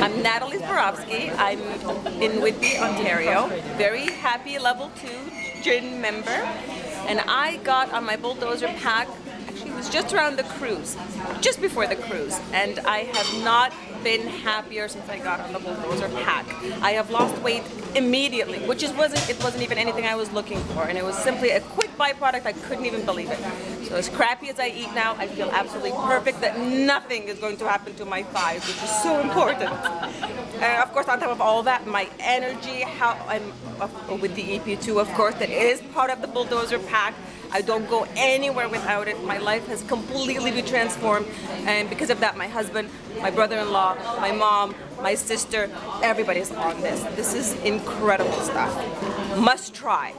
I'm Natalie Zborowski. I'm in Whitby, Ontario. Very happy level two gin member. And I got on my bulldozer pack, actually was just around the cruise, just before the cruise. And I have not been happier since I got on the bulldozer pack. I have lost weight immediately, which is wasn't it wasn't even anything I was looking for, and it was simply a quick byproduct. I couldn't even believe it. So as crappy as I eat now, I feel absolutely perfect. That nothing is going to happen to my thighs, which is so important. And of course, on top of all that, my energy, how I'm with the EP2, of course, that is part of the bulldozer pack. I don't go anywhere without it. My life has completely been transformed, and because of that, my husband, my brother-in-law, my mom, my sister, everybody's on this. This is incredible stuff. Must try.